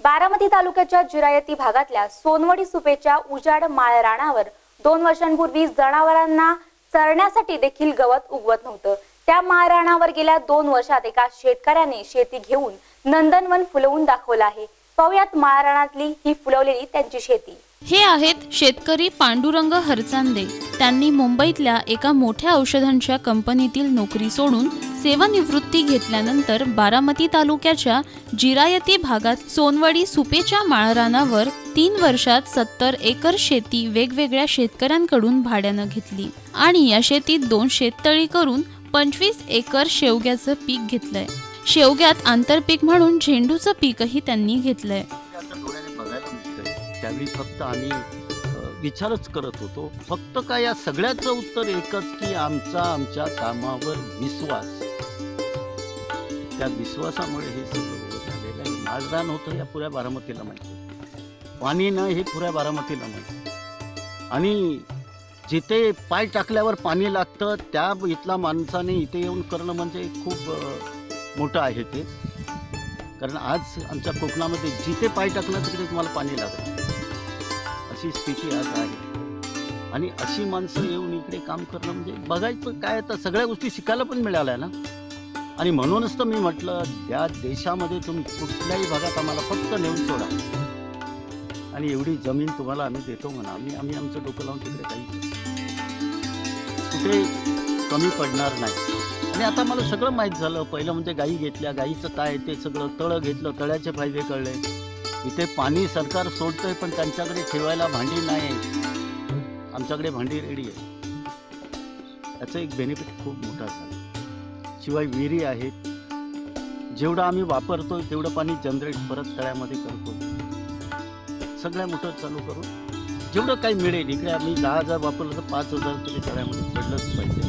बारामती तालुक्याच्या जिरायती भागातल्या सोनवडी सुपेच्या उजाड माळ राणावर दोन वर्षांपूर्वी जनावरांना चरण्यासाठी देखील गवत उगवत नव्हतं. त्या माळ गेल्या दोन वर्षात एका शेतकऱ्याने शेती घेऊन नंदनवन फुलवून दाखवलं आहे. पाहुयात माळ रानातली ही फुलवलेली त्यांची शेती. हे आहेत शेतकरी पांडुरंग हरचांदे. त्यांनी मुंबईतल्या एका मोठ्या औषधांच्या कंपनीतील नोकरी सोडून सेवानिवृत्ती घेतल्यानंतर बारामती तालुक्याच्या जिरायती भागात सोनवडी सुपेच्या माळरानावर तीन वर्षात सत्तर एकर शेती वेगवेगळ्या शेतकऱ्यांकडून भाड्यानं घेतली आणि या शेतीत दोन शेततळी करून पंचवीस एकर शेवग्याचं पीक घेतलंय. शेवग्यात आंतरपीक म्हणून झेंडूचं पीकही त्यांनी घेतलंय. त्यावेळी फक्त आम्ही विचारच करत होतो. फक्त काय या सगळ्याचं उत्तर एकच की आमचा आमच्या कामावर विश्वास. त्या विश्वासामुळे हे सगळं झालेलं आहे. नाळदान होतं या पुऱ्या बारामतीला म्हणजे. माहिती पाणी न हे पुऱ्या बारामतीला माहिती आणि जिथे पाय टाकल्यावर पाणी लागतं त्या इथल्या माणसाने इथे येऊन करणं म्हणजे खूप मोठं आहे ते. कारण आज आमच्या कोकणामध्ये जिथे पाय टाकलं तिकडे तुम्हाला पाणी लागत. अशी स्थिती आज आहे. आणि अशी माणसं येऊन इकडे काम करणं म्हणजे बघायचं काय आता सगळ्या गोष्टी शिकायला पण मिळाल्या ना. आणि म्हणूनच तर मी म्हटलं त्या देशामध्ये तुम्ही कुठल्याही भागात आम्हाला फक्त नेऊन सोडा. आणि एवढी जमीन तुम्हाला आम्ही देतो म्हणा. आम्ही आम्ही आमचं डोकं लावून तिकडे काही कुठे कमी पडणार नाही. आणि आता मला सगळं माहीत झालं. पहिलं म्हणजे गाई घेतल्या गाईचं काय ते सगळं तळं घेतलं तळ्याचे फायदे कळले. इथे पाणी सरकार सोडतंय पण त्यांच्याकडे ठेवायला भांडी नाही. आमच्याकडे भांडी रेडी आहे त्याचं एक बेनिफिट खूप मोठा झाला. शिवाय विहिरी आहेत. जेवढं आम्ही वापरतोय तेवढं पाणी जनरेट परत तळ्यामध्ये करतो. सगळ्या मोठं चालू करून जेवढं काही मिळेल इकडे आम्ही दहा हजार वापरलं तर पाच हजार तरी तळ्यामध्ये पडलंच पाहिजे.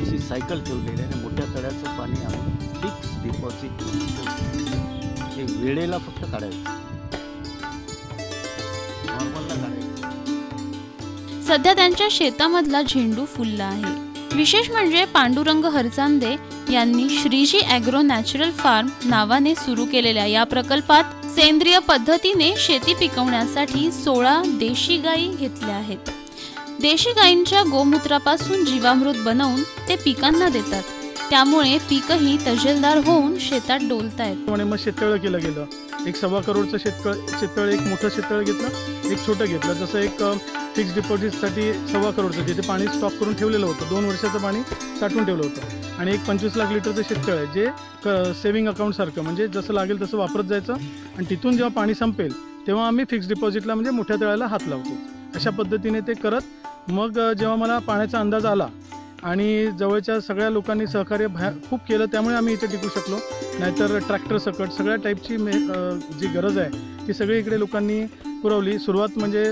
अशी सायकल ठेवलेली आहे आणि मोठ्या तळ्याचं पाणी आम्ही फिक्स डिपॉझिट हे वेळेला फक्त काढायचं. नॉर्मलला काढायचं. सध्या त्यांच्या शेतामधला झेंडू फुलला आहे. विशेष म्हणजे पांडुरंग हरचांदे यांनी श्रीजी ॲग्रो नॅचरल फार्म नावाने सुरू केलेल्या या प्रकल्पात सेंद्रिय पद्धतीने शेती पिकवण्यासाठी सोळा देशी गायी घेतल्या आहेत. देशी गायींच्या गोमूत्रापासून जीवामृत बनवून ते पिकांना देतात. त्यामुळे पीकही तजेलदार होऊन शेतात डोलतायत. आणि मग शेततळं केलं गेलं. एक सव्वा करोडचं शेतकळ शेततळ एक मोठं शेततळ घेतलं एक छोटं घेतलं. जसं एक फिक्स डिपॉझिटसाठी सव्वा करोडचं तिथे पाणी स्टॉक करून ठेवलेलं होतं. दोन वर्षाचं पाणी साठवून ठेवलं होतं. आणि एक पंचवीस लाख लिटरचं शेततळ आहे जे क सेव्हिंग अकाउंटसारखं म्हणजे जसं लागेल तसं वापरत जायचं. आणि तिथून जेव्हा पाणी संपेल तेव्हा आम्ही फिक्स डिपॉझिटला म्हणजे मोठ्या तळ्याला हात लावतो. अशा पद्धतीने ते करत मग जेव्हा मला पाण्याचा अंदाज आला आणि जवळच्या सगळ्या लोकांनी सहकार्य भया खूप केलं त्यामुळे आम्ही इथे टिकू शकलो. नाहीतर ट्रॅक्टर सकट सगळ्या टाईपची मे जी गरज आहे ती सगळी इकडे लोकांनी पुरवली. सुरुवात म्हणजे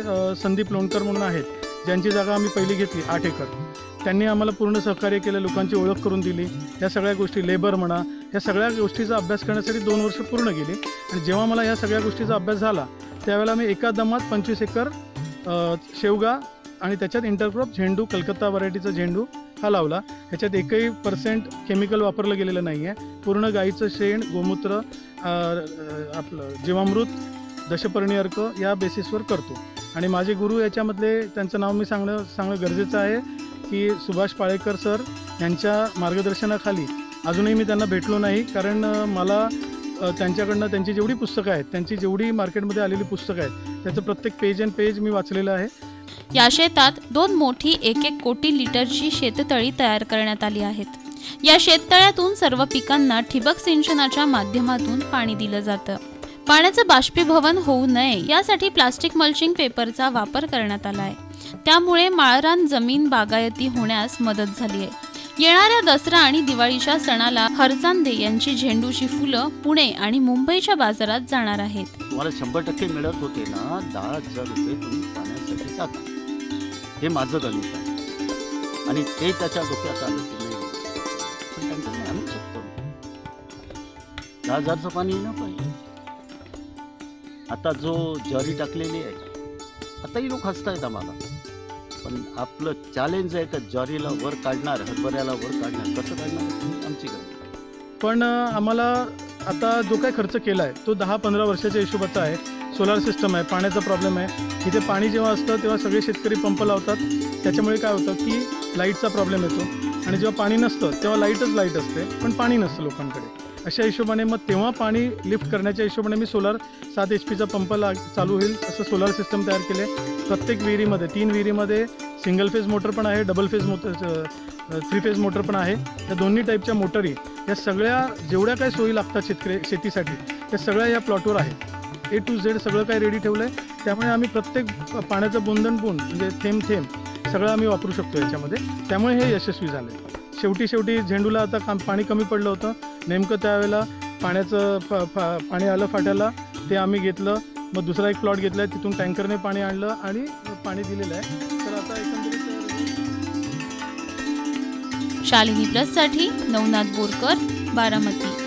संदीप लोणकर म्हणून आहेत ज्यांची जागा आम्ही पहिली घेतली आठ एकर. त्यांनी आम्हाला पूर्ण सहकार्य केलं लोकांची ओळख करून दिली. या सगळ्या गोष्टी लेबर म्हणा या सगळ्या गोष्टीचा अभ्यास करण्यासाठी दोन वर्ष पूर्ण गेली आणि जेव्हा मला या सगळ्या गोष्टीचा अभ्यास झाला त्यावेळेला मी एका दमात पंचवीस एकर शेवगा आणि त्याच्यात इंटरक्रॉप झेंडू कलकत्ता व्हरायटीचा झेंडू हा लावला ह्याच्यात एकही पर्सेंट केमिकल वापरलं गेलेलं नाही आहे पूर्ण गाईचं शेण गोमूत्र आपलं जीवामृत दशपर्णी अर्क या बेसिसवर करतो. आणि माझे गुरु याच्यामधले त्यांचं नाव मी सांगणं सांगणं गरजेचं आहे की सुभाष पाळेकर सर यांच्या मार्गदर्शनाखाली अजूनही मी त्यांना भेटलो नाही. कारण मला त्यांच्याकडनं त्यांची जेवढी पुस्तकं आहेत त्यांची जेवढी मार्केटमध्ये आलेली पुस्तकं आहेत त्याचं प्रत्येक पेज अँड पेज मी वाचलेलं आहे. या शेतात दोन मोठी एक एक कोटी लिटरची शेततळी तयार करण्यात आली आहेत. या शेततळ्यातून सर्व पिकांना ठिबक सिंचनाच्या माध्यमातून पाणी दिलं जातं. पाण्याचं बाष्पीभवन होऊ नये यासाठी प्लास्टिक मल्चिंग पेपरचा वापर करण्यात आला आहे त्यामुळे माळरान जमीन बागायती होण्यास मदत झाली आहे येणाऱ्या दसरा आणि दिवाळीच्या सणाला हरचांदे यांची झेंडूची फुलं पुणे आणि मुंबईच्या बाजारात जाणार आहेत. तुम्हाला शंभर टक्के मिळत होते ना? दहा हजार रुपये तुम्ही पाण्यासाठी टाका. हे माझं गणित आहे. आणि ते त्याच्या डोक्यात आलं की नाही. पण त्यांच्याकडे आणू शकतो दहा हजारचं पाणी येणं पाहिजे आता जो ज्वारी टाकलेली आहे आताही लोक हसतायत आम्हाला. पण आपलं चॅलेंज आहे तर ज्वारीला वर काढणार हरभऱ्याला वर काढणार? कसं काढणार? आमची गरज पण आम्हाला आता जो काय खर्च केला आहे तो दहा पंधरा वर्षाच्या हिशोबाचा आहे. सोलार सिस्टम आहे पाण्याचा प्रॉब्लेम आहे. इथे पाणी जेव्हा असतं तेव्हा सगळे शेतकरी पंप लावतात. त्याच्यामुळे काय होतं की लाईटचा प्रॉब्लेम येतो. आणि जेव्हा पाणी नसतं तेव्हा लाईटच लाइट असते पण पाणी नसतं लोकांकडे. अशा हिशोबाने मग तेव्हा पाणी लिफ्ट करण्याच्या हिशोबाने मी सोलार सात एच पीचा पंप ला चालू होईल. असं सोलार सिस्टम तयार केले. प्रत्येक विहिरीमध्ये तीन विहिरीमध्ये सिंगल फेज मोटर पण आहे double phase motor three phase motor पण आहे. या दोन्ही टाईपच्या मोटरी या सगळ्या जेवढ्या काही सोयी लागतात शेतकरी शेतीसाठी त्या सगळ्या या प्लॉटवर आहेत. ए टू झेड सगळं काही रेडी ठेवलं आहे त्यामुळे आम्ही प्रत्येक पाण्याचं बुंदन बुंद म्हणजे थेंब थेंब सगळं आम्ही वापरू शकतो याच्यामध्ये. त्यामुळे हे यशस्वी झालं शेवटी शेवटी झेंडूला आता काम पाणी कमी पडलं होतं. नेमकं त्यावेळेला पाण्याचं पाणी आलं फाट्याला ते आम्ही घेतलं. मग दुसरा एक प्लॉट घेतला तिथून टँकरने पाणी आणलं आणि पाणी दिलेलं आहे. तर आता एकंदरीत शालिनी प्लससाठी नवनाथ बोरकर बारामती.